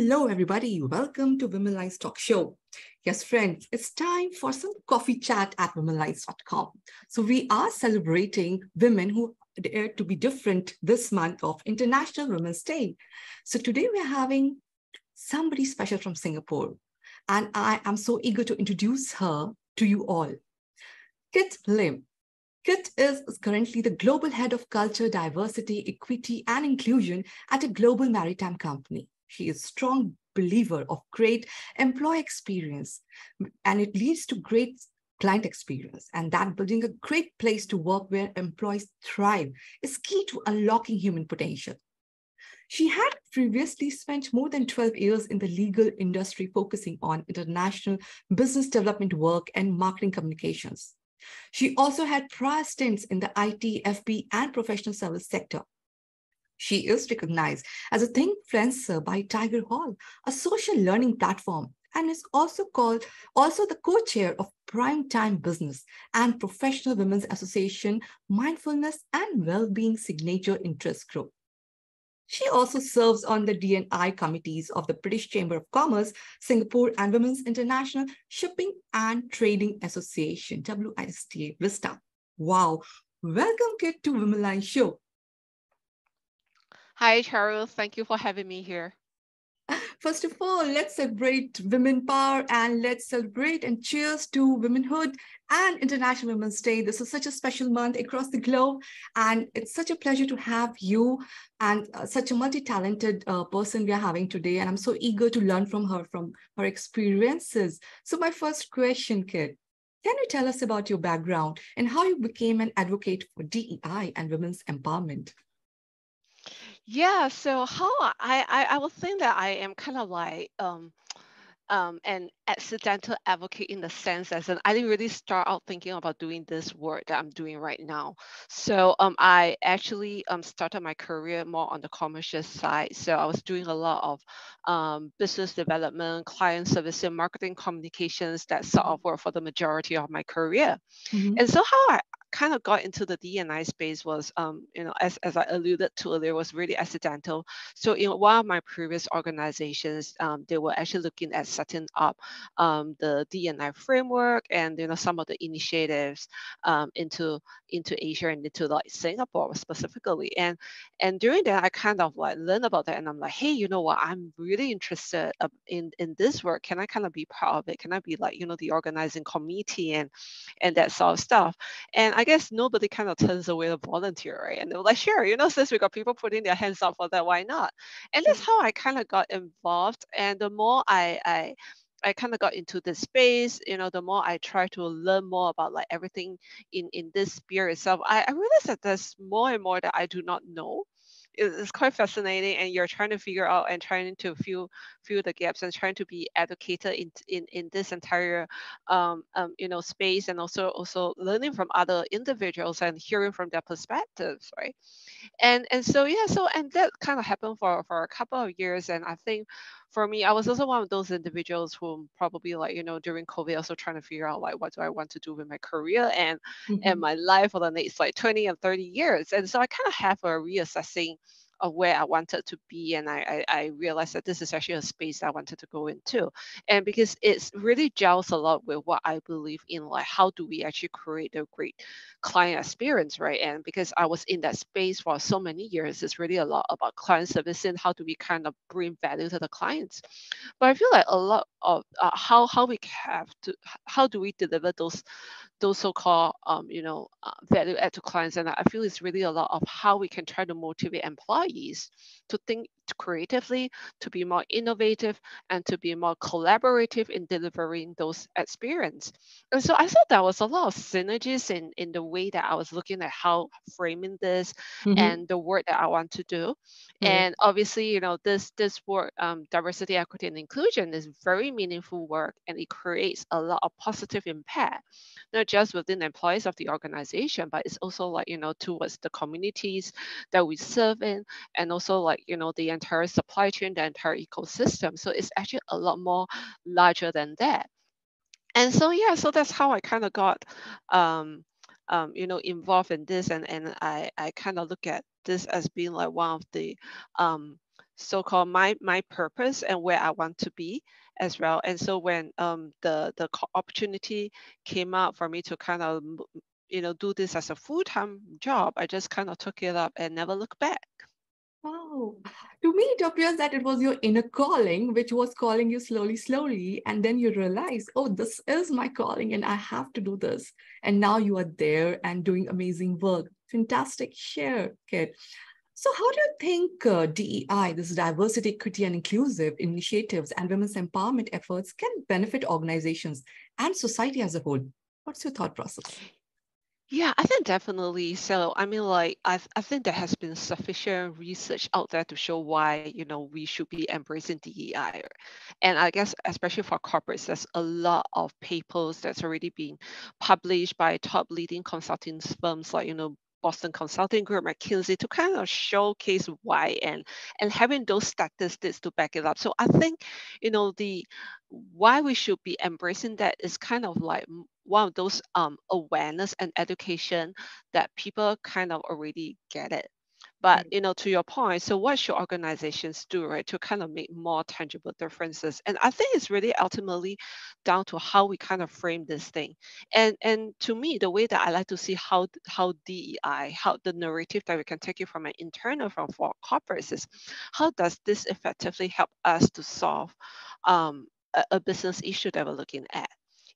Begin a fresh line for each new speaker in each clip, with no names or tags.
Hello, everybody. Welcome to Womenlines Talk Show. Yes, friends, it's time for some coffee chat at womenlines.com. So we are celebrating women who dare to be different this month of International Women's Day. So today we're having somebody special from Singapore, and I am so eager to introduce her to you all. Kit Lim. Kit is currently the global head of culture, diversity, equity, and inclusion at a global maritime company. She is a strong believer of great employee experience, and it leads to great client experience. And that building a great place to work where employees thrive is key to unlocking human potential. She had previously spent more than 12 years in the legal industry, focusing on international business development work and marketing communications. She also had prior stints in the IT, F&B, and professional service sector. She is recognized as a Thinkfluencer by Tigerhall, a social learning platform, and is also called also the co-chair of PrimeTime Business and Professional Women's Association Mindfulness and Wellbeing Signature Interest Group. She also serves on the D&I committees of the British Chamber of Commerce, Singapore, and Women's International Shipping and Trading Association, WISTA. Wow. Welcome, Kit, to Women Line Show.
Hi, Charles. Thank you for having me here.
First of all, let's celebrate women power and let's celebrate and cheers to womanhood and International Women's Day. This is such a special month across the globe, and it's such a pleasure to have you and uh, such a multi-talented uh, person we are having today. And I'm so eager to learn from her, from her experiences. So my first question, Kit, can you tell us about your background and how you became an advocate for DEI and women's empowerment?
Yeah, so how I I, I would think that I am kind of like um um an accidental advocate in the sense as in I didn't really start out thinking about doing this work that I'm doing right now. So um I actually um started my career more on the commercial side. So I was doing a lot of um business development, client service, and marketing communications that sort of work for the majority of my career. Mm-hmm. And so how I kind of got into the D&I space was, um, you know, as, as I alluded to earlier, was really accidental. So in one of my previous organizations, um, they were actually looking at setting up um, the D&I framework and, you know, some of the initiatives um, into into Asia and into like Singapore specifically. And and during that, I kind of like learned about that, and I'm like, hey, you know what? I'm really interested in in this work. Can I kind of be part of it? Can I be like, you know, the organizing committee and and that sort of stuff? And I guess nobody kind of turns away a volunteer, right? And they were like, sure, you know, since we got people putting their hands up for that, why not? And that's how I kind of got involved. And the more I, I I kind of got into this space, you know, the more I try to learn more about like everything in in this sphere itself, I, I realized that there's more and more that I do not know it's quite fascinating and you're trying to figure out and trying to fill fill the gaps and trying to be educated in in, in this entire um, um, you know space and also also learning from other individuals and hearing from their perspectives right? And and so yeah so and that kind of happened for for a couple of years and i think for me, I was also one of those individuals who probably like, you know, during COVID also trying to figure out like what do I want to do with my career and mm-hmm. and my life for the next like 20 and 30 years. And so I kind of have a reassessing of where I wanted to be. And I, I, I, realized that this is actually a space I wanted to go into. And because it's really gels a lot with what I believe in, like how do we actually create a great client experience, right? And because I was in that space for so many years, it's really a lot about client service and how do we kind of bring value to the clients. But I feel like a lot of uh, how how we have to how do we deliver those those so-called um, you know uh, value add to clients and i feel it's really a lot of how we can try to motivate employees to think creatively, to be more innovative, and to be more collaborative in delivering those experience. And so I thought there was a lot of synergies in, in the way that I was looking at how framing this mm-hmm. and the work that I want to do. Mm-hmm. And obviously, you know, this this work, um, diversity, equity, and inclusion is very meaningful work and it creates a lot of positive impact, not just within employees of the organization, but it's also like, you know, towards the communities that we serve in and also like, you know, the entire supply chain, the entire ecosystem. So it's actually a lot more larger than that. And so yeah, so that's how I kind of got um, um, you know, involved in this and, and I, I kind of look at this as being like one of the um, so-called my my purpose and where I want to be as well. And so when um, the the opportunity came up for me to kind of you know do this as a full-time job, I just kind of took it up and never looked back.
Wow. To me, it appears that it was your inner calling, which was calling you slowly, slowly. And then you realize, oh, this is my calling and I have to do this. And now you are there and doing amazing work. Fantastic share, Kit. So, how do you think uh, DEI, this diversity, equity, and inclusive initiatives and women's empowerment efforts can benefit organizations and society as a whole? What's your thought process?
Yeah, I think definitely. So, I mean, like, I, I think there has been sufficient research out there to show why, you know, we should be embracing DEI. And I guess, especially for corporates, there's a lot of papers that's already been published by top leading consulting firms like, you know, Boston Consulting Group, McKinsey, to kind of showcase why and and having those statistics to back it up. So I think, you know, the why we should be embracing that is kind of like one of those um, awareness and education that people kind of already get it. But you know, to your point, so what should organizations do, right, to kind of make more tangible differences? And I think it's really ultimately down to how we kind of frame this thing. And and to me, the way that I like to see how how DEI, how the narrative that we can take it from an internal from for corporates is, how does this effectively help us to solve um, a, a business issue that we're looking at?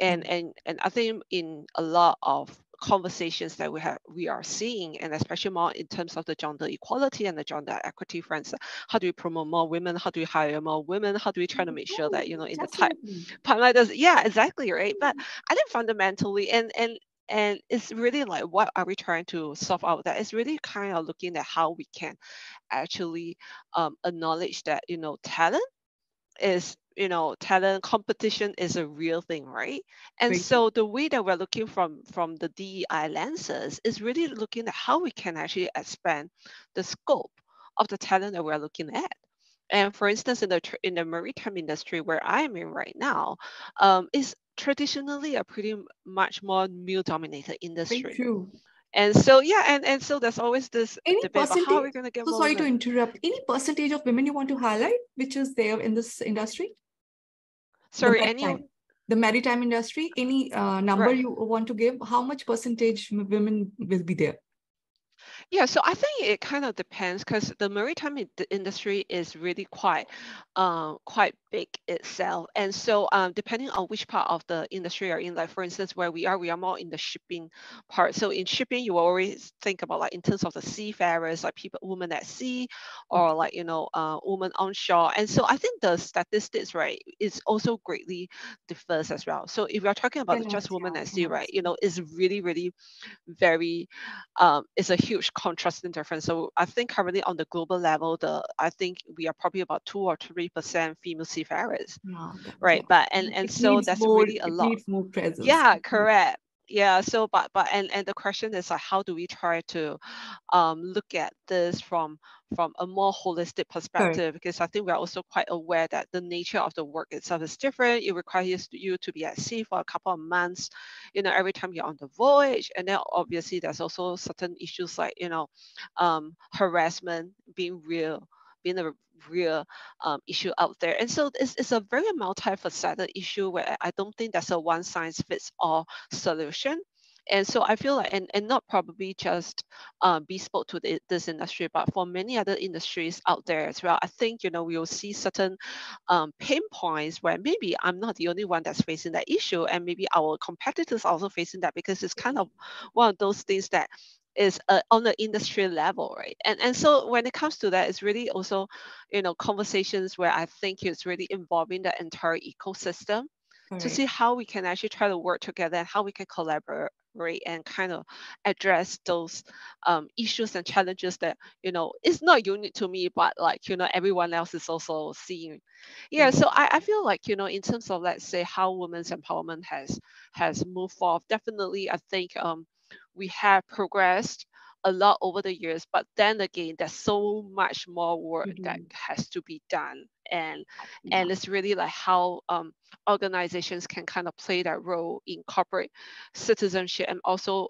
And and and I think in a lot of conversations that we have we are seeing and especially more in terms of the gender equality and the gender equity fronts how do we promote more women? How do we hire more women? How do we try to make sure that you know in Definitely. the time pipeline does yeah exactly right? But i think fundamentally and and and it's really like what are we trying to solve out that it's really kind of looking at how we can actually um, acknowledge that you know talent is you know talent competition is a real thing right? And so the way that we're looking from from the dei lenses is really looking at how we can actually expand the scope of the talent that we're looking at. And for instance in the in the maritime industry where i'm in right now um, is traditionally a pretty much more male dominated industry. and so yeah and, and so there's always this
any debate about how are we going to get so sorry women. to interrupt. Any percentage of women you want to highlight which is there in this industry
Sorry, the any
the maritime industry, any uh, number right. you want to give? How much percentage women will be there?
Yeah, so I think it kind of depends because the maritime industry is really quite, uh, quite big itself, and so um, depending on which part of the industry you're in, like for instance, where we are, we are more in the shipping part. So in shipping, you always think about like in terms of the seafarers, like people, women at sea, or like you know, uh, women on shore. And so I think the statistics, right, is also greatly differs as well. So if you're talking about just women at sea, right, you know, is really, really very, um, it's a huge contrasting difference. So I think currently on the global level, the I think we are probably about two or three percent female seafarers, right? But and and so that's more, really a lot.
more presence.
Yeah, correct yeah so but but and and the question is like how do we try to um, look at this from from a more holistic perspective? Because i think we're also quite aware that the nature of the work itself is different. It requires you to be at sea for a couple of months you know every time you're on the voyage. And then obviously there's also certain issues like you know um, harassment being real being a real um, issue out there. And so it's, it's a very multifaceted issue where I don't think there's a one size fits all solution. And so I feel like, and, and not probably just um, bespoke to the, this industry, but for many other industries out there as well, I think, you know, we will see certain um, pain points where maybe I'm not the only one that's facing that issue. And maybe our competitors are also facing that because it's kind of one of those things that is uh, on the industry level, right? And and so when it comes to that, it's really also, you know, conversations where I think it's really involving the entire ecosystem right. to see how we can actually try to work together and how we can collaborate and kind of address those um, issues and challenges that you know it's not unique to me but like you know everyone else is also seeing yeah mm-hmm. so I, I feel like you know in terms of let's say how women's empowerment has has moved forward definitely i think um, we have progressed a lot over the years but then again there's so much more work mm-hmm. that has to be done and yeah. and it's really like how um, organizations can kind of play that role in corporate citizenship and also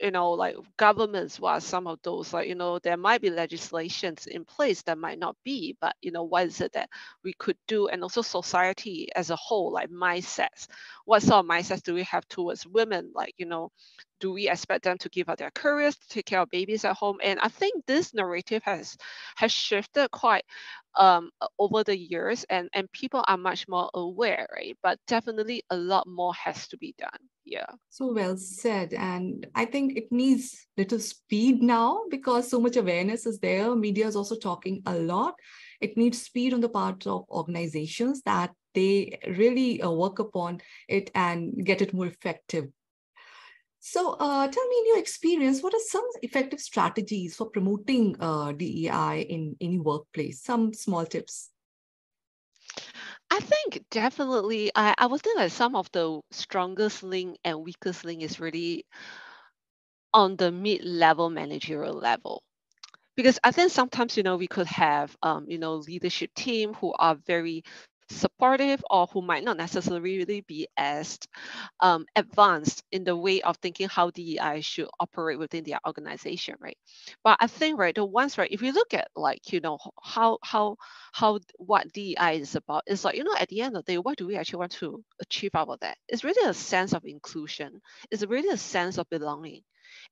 you know, like governments, what some of those, like, you know, there might be legislations in place that might not be, but, you know, what is it that we could do? And also society as a whole, like mindsets. What sort of mindsets do we have towards women? Like, you know, do we expect them to give up their careers to take care of babies at home? And I think this narrative has has shifted quite um, over the years, and and people are much more aware, right? But definitely a lot more has to be done. Yeah.
So well said, and I think it needs little speed now because so much awareness is there. Media is also talking a lot. It needs speed on the part of organizations that they really uh, work upon it and get it more effective so uh, tell me in your experience, what are some effective strategies for promoting uh, DEI in any workplace? Some small tips.
I think definitely, I, I would think that some of the strongest link and weakest link is really on the mid-level managerial level. Because I think sometimes you know we could have um, you know leadership team who are very supportive or who might not necessarily really be as um, advanced in the way of thinking how DEI should operate within their organization, right? But I think, right, the ones, right, if you look at like, you know, how, how, how, what DEI is about, it's like, you know, at the end of the day, what do we actually want to achieve out of that? It's really a sense of inclusion. It's really a sense of belonging.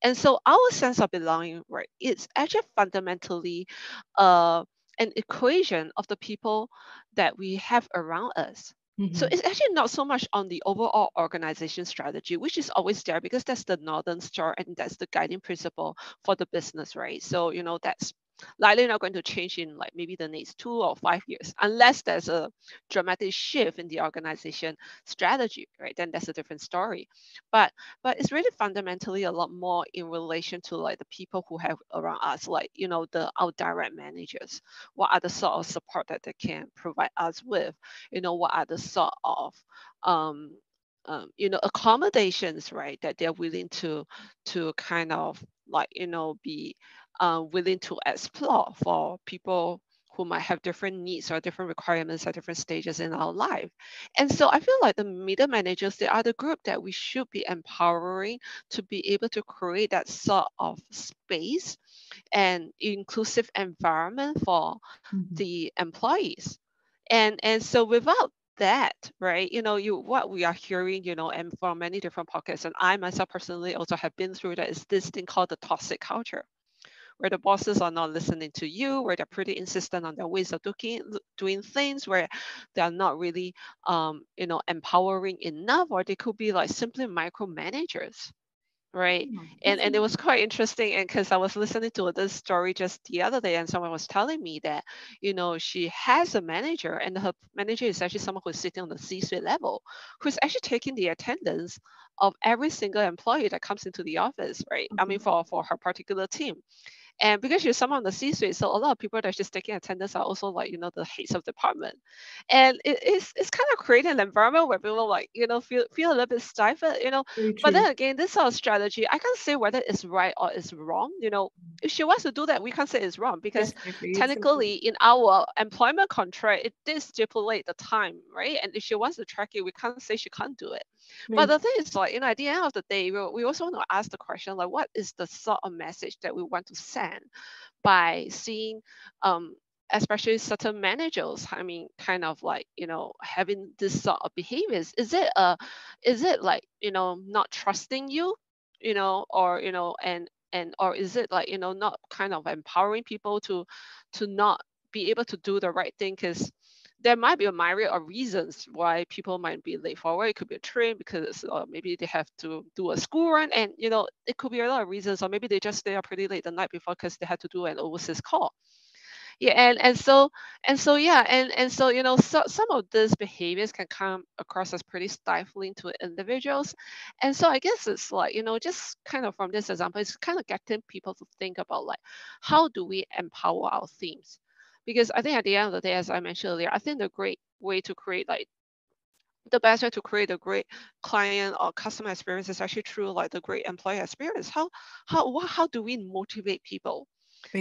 And so our sense of belonging, right, it's actually fundamentally uh, an equation of the people that we have around us. Mm-hmm. So it's actually not so much on the overall organization strategy, which is always there because that's the northern star and that's the guiding principle for the business, right? So you know that's likely not going to change in like maybe the next two or five years, unless there's a dramatic shift in the organization strategy, right? Then that's a different story. But but it's really fundamentally a lot more in relation to like the people who have around us, like you know the our direct managers. What are the sort of support that they can provide us with? You know what are the sort of um, um, you know accommodations right that they're willing to to kind of like you know be uh, willing to explore for people who might have different needs or different requirements at different stages in our life. And so I feel like the middle managers, they are the group that we should be empowering to be able to create that sort of space and inclusive environment for mm-hmm. the employees. And, and so without that, right? You know, you what we are hearing, you know, and from many different pockets, and I myself personally also have been through that is this thing called the toxic culture where the bosses are not listening to you, where they're pretty insistent on their ways of doing, doing things, where they are not really, um, you know, empowering enough, or they could be like simply micromanagers right mm-hmm. and and it was quite interesting and because i was listening to this story just the other day and someone was telling me that you know she has a manager and her manager is actually someone who's sitting on the c-suite level who's actually taking the attendance of every single employee that comes into the office right mm-hmm. i mean mm-hmm. for for her particular team and because you're someone on the C-suite, so a lot of people that are just taking attendance are also like, you know, the heads of department. And it, it's it's kind of creating an environment where people like, you know, feel feel a little bit stifled, you know. But then again, this sort of strategy, I can't say whether it's right or it's wrong. You know, if she wants to do that, we can't say it's wrong because Definitely. technically in our employment contract, it did stipulate the time, right? And if she wants to track it, we can't say she can't do it. But the thing is, like, you know, at the end of the day, we, we also want to ask the question, like, what is the sort of message that we want to send by seeing, um, especially certain managers, I mean, kind of like, you know, having this sort of behaviors? Is it, uh, is it like, you know, not trusting you, you know, or, you know, and, and, or is it like, you know, not kind of empowering people to, to not be able to do the right thing because there might be a myriad of reasons why people might be late for work. It could be a train because uh, maybe they have to do a school run, and you know it could be a lot of reasons, or maybe they just stay up pretty late the night before because they had to do an overseas call. Yeah, and and so and so yeah, and and so you know so, some of these behaviors can come across as pretty stifling to individuals, and so I guess it's like you know just kind of from this example, it's kind of getting people to think about like how do we empower our themes because I think at the end of the day, as I mentioned earlier, I think the great way to create like the best way to create a great client or customer experience is actually through like the great employee experience. How how how do we motivate people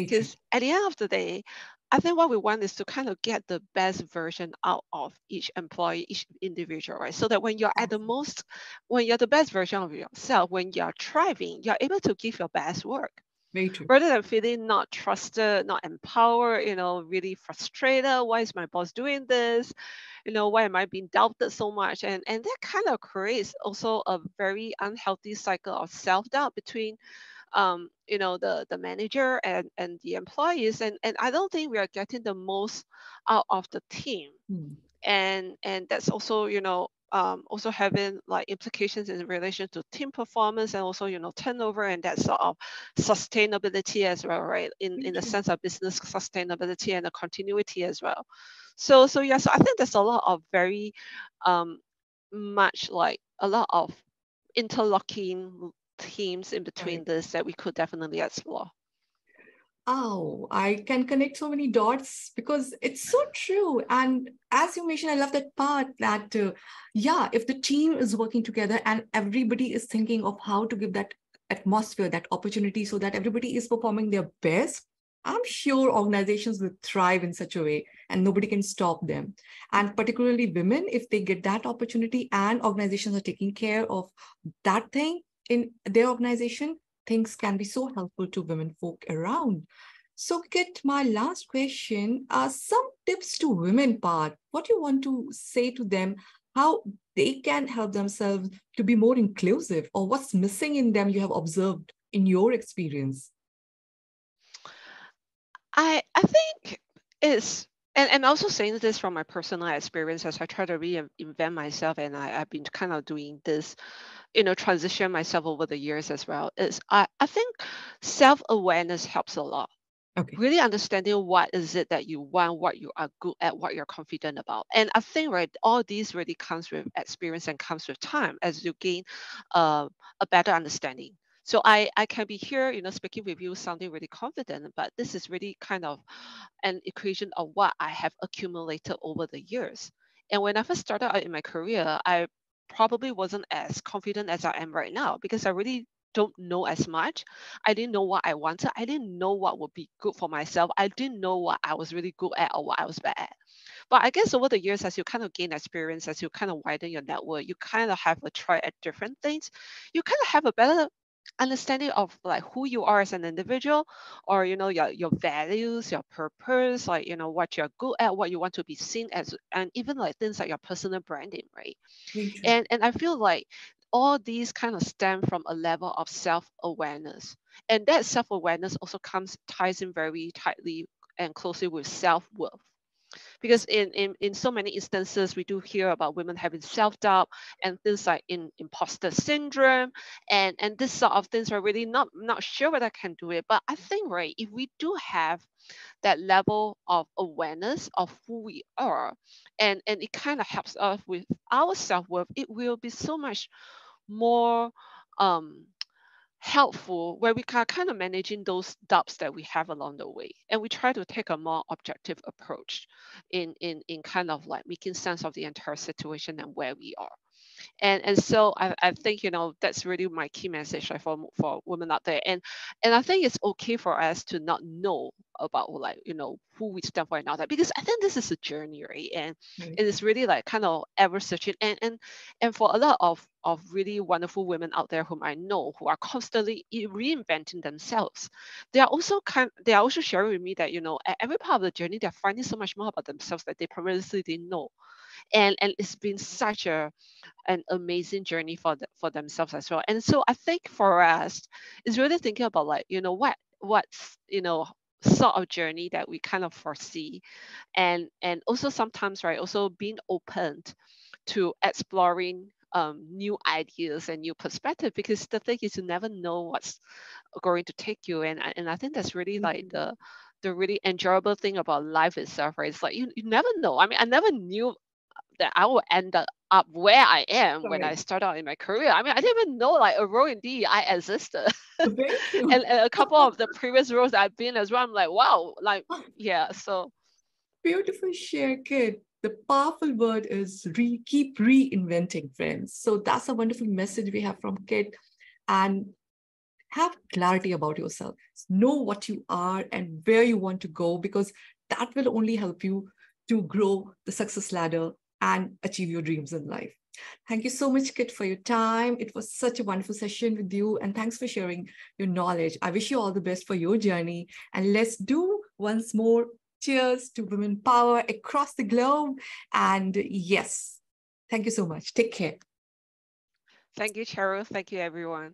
Because at the end of the day, I think what we want is to kind of get the best version out of each employee, each individual, right? So that when you're at the most, when you're the best version of yourself, when you're thriving, you're able to give your best work.
Very true.
Rather than feeling not trusted, not empowered, you know, really frustrated. Why is my boss doing this? You know, why am I being doubted so much? And and that kind of creates also a very unhealthy cycle of self-doubt between um, you know the the manager and and the employees and and i don't think we are getting the most out of the team mm. and and that's also you know um, also having like implications in relation to team performance and also you know turnover and that sort of sustainability as well right in in the sense of business sustainability and the continuity as well so so yeah so i think there's a lot of very um much like a lot of interlocking themes in between right. this that we could definitely explore?
Oh, I can connect so many dots because it's so true. And as you mentioned, I love that part that, uh, yeah, if the team is working together and everybody is thinking of how to give that atmosphere, that opportunity, so that everybody is performing their best, I'm sure organizations will thrive in such a way and nobody can stop them. And particularly women, if they get that opportunity and organizations are taking care of that thing, in their organization, things can be so helpful to women folk around. So, Kit my last question. Uh, some tips to women part. What you want to say to them? How they can help themselves to be more inclusive, or what's missing in them you have observed in your experience?
I I think it's and, and also saying this from my personal experience as I try to reinvent myself and I, I've been kind of doing this you know transition myself over the years as well is I, I think self-awareness helps a lot okay. really understanding what is it that you want what you are good at what you're confident about and i think right all these really comes with experience and comes with time as you gain uh, a better understanding so I, I can be here, you know, speaking with you, sounding really confident, but this is really kind of an equation of what I have accumulated over the years. And when I first started out in my career, I probably wasn't as confident as I am right now because I really don't know as much. I didn't know what I wanted. I didn't know what would be good for myself. I didn't know what I was really good at or what I was bad at. But I guess over the years, as you kind of gain experience, as you kind of widen your network, you kind of have a try at different things. You kind of have a better understanding of like who you are as an individual or you know your your values your purpose like you know what you're good at what you want to be seen as and even like things like your personal branding right? Mm-hmm. and and i feel like all these kind of stem from a level of self-awareness. And that self-awareness also comes ties in very tightly and closely with self-worth because in, in, in so many instances we do hear about women having self-doubt and things like in imposter syndrome. And and this sort of things are really not not sure whether I can do it. But I think right if we do have that level of awareness of who we are and and it kind of helps us with our self-worth it will be so much more um helpful where we are kind of managing those doubts that we have along the way and we try to take a more objective approach in in in kind of like making sense of the entire situation and where we are and and so I, I think you know that's really my key message for for women out there. And and I think it's okay for us to not know about like you know who we stand for and all that because I think this is a journey right? And mm-hmm. it is really like kind of ever searching. And and and for a lot of of really wonderful women out there whom I know who are constantly reinventing themselves they are also kind they are also sharing with me that you know at every part of the journey they're finding so much more about themselves that they previously didn't know and and it's been such a an amazing journey for the, for themselves as well. And so i think for us it's really thinking about like you know what what's you know sort of journey that we kind of foresee. And and also sometimes right also being open to exploring um, new ideas and new perspective because the thing is you never know what's going to take you. And, and i think that's really like mm-hmm. the the really enjoyable thing about life itself right? It's like you, you never know. I mean i never knew that I will end up where I am Sorry. when I start out in my career. I mean, I didn't even know like a role in DEI existed. and, and, a couple of the previous roles I've been as well, I'm like, wow, like, yeah, so.
Beautiful share, Kit. The powerful word is re- keep reinventing, friends. So that's a wonderful message we have from Kit. And have clarity about yourself, know what you are and where you want to go, because that will only help you to grow the success ladder and achieve your dreams in life. Thank you so much, Kit, for your time. It was such a wonderful session with you, and thanks for sharing your knowledge. I wish you all the best for your journey. And let's do once more cheers to women power across the globe. And yes, thank you so much. Take care.
Thank you, Cheryl. Thank you, everyone.